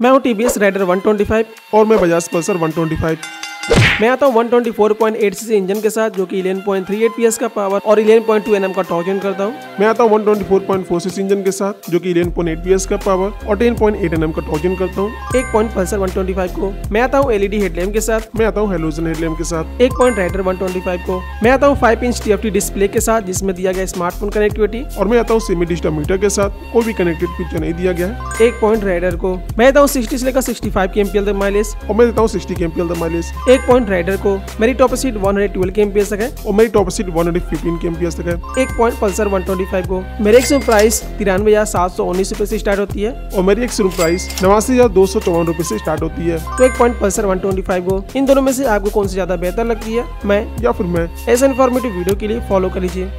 मैं हूँ T rider one और मैं बजाज पल्सर 125 मैं आता हूँ 124.8 सीसी इंजन के साथ जो कि 11.38 पीएस का पावर और 11.2 एनएम का टॉर्क करता हूँ। मैं आता हूँ 124.4 सीसी इंजन के साथ जो कि 11.8 पीएस का पावर और 10.8 एनएम का टॉर्क करता हूँ। एक पॉइंट पल्सर 125 को मैं आता हूँ एलईडी हेडलैम्प के साथ। मैं आता हूँ हेलोजन हेडलैम्प के साथ। एक पॉइंट राइडर 125 को मैं आता हूँ फाइव इंच टीएफटी डिस्प्ले के साथ जिसमें दिया गया स्मार्टफ़ोन कनेक्टिविटी और मैं आता हूँ सेमी डिजिटल मीटर के साथ कोई भी कनेक्टेड फीचर नहीं दिया गया है। एक पॉइंट राइडर को मैं आता हूँ सिक्सटी से लेकर सिक्सटी फाइव की एमपीएल माइलेज और मैं देता हूँ सिक्सटी के एमपीएल माइलेज एक पॉइंट राइडर को मेरी टॉप स्पीड 112 के एमपीएस तक है। और मेरी टॉप स्पीड 115 के एमपीएस तक है। एक पॉइंट पल्सर 125 को मेरे एक प्राइस तिरानवे हज़ार सात सौ उन्नीस रूपए से स्टार्ट होती है। और मेरी एक प्राइस नवासी हज़ार दो सौ चौवन रूपए ऐसी स्टार्ट होती है। तो एक पॉइंट पल्सर 125 को इन दोनों में से आपको कौन सी ज़्यादा बेहतर लगती है? मैं या फिर मैं। ऐसे इन्फॉर्मेटिव वीडियो के लिए फॉलो कर लीजिए।